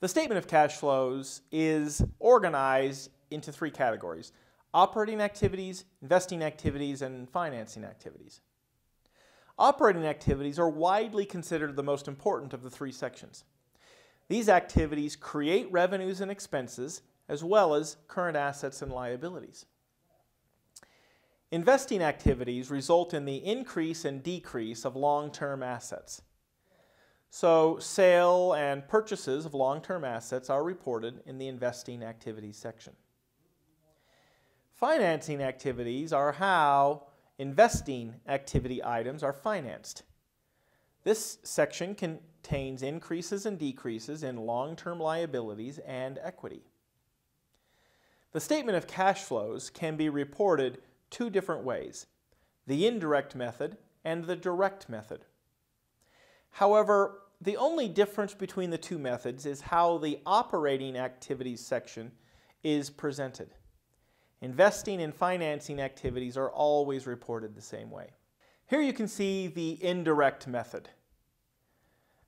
The statement of cash flows is organized into three categories operating activities, investing activities, and financing activities. Operating activities are widely considered the most important of the three sections. These activities create revenues and expenses, as well as current assets and liabilities. Investing activities result in the increase and decrease of long-term assets. So sale and purchases of long-term assets are reported in the investing activities section. Financing activities are how investing activity items are financed. This section contains increases and decreases in long-term liabilities and equity. The statement of cash flows can be reported two different ways, the indirect method and the direct method. However, the only difference between the two methods is how the operating activities section is presented. Investing and financing activities are always reported the same way. Here you can see the indirect method.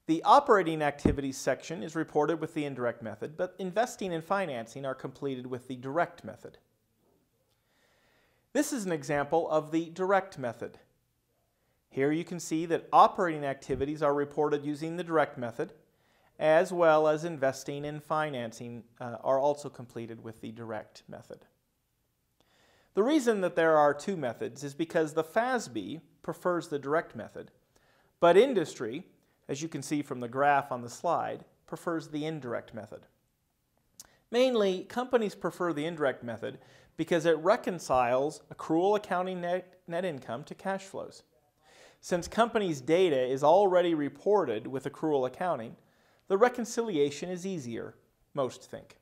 The operating activities section is reported with the indirect method, but investing and financing are completed with the direct method. This is an example of the direct method. Here you can see that operating activities are reported using the direct method, as well as investing and financing uh, are also completed with the direct method. The reason that there are two methods is because the FASB prefers the direct method, but industry, as you can see from the graph on the slide, prefers the indirect method. Mainly, companies prefer the indirect method because it reconciles accrual accounting net, net income to cash flows. Since companies' data is already reported with accrual accounting, the reconciliation is easier, most think.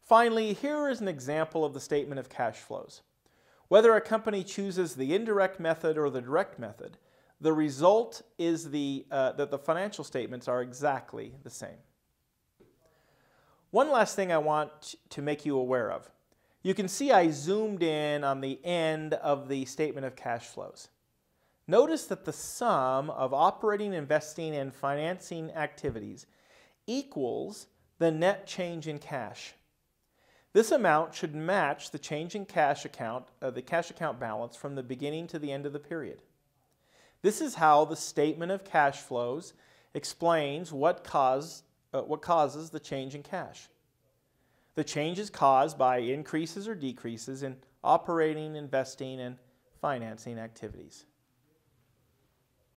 Finally, here is an example of the statement of cash flows. Whether a company chooses the indirect method or the direct method, the result is the, uh, that the financial statements are exactly the same. One last thing I want to make you aware of. You can see I zoomed in on the end of the statement of cash flows. Notice that the sum of operating, investing, and financing activities equals the net change in cash. This amount should match the change in cash account, uh, the cash account balance from the beginning to the end of the period. This is how the statement of cash flows explains what, cause, uh, what causes the change in cash. The change is caused by increases or decreases in operating, investing, and financing activities.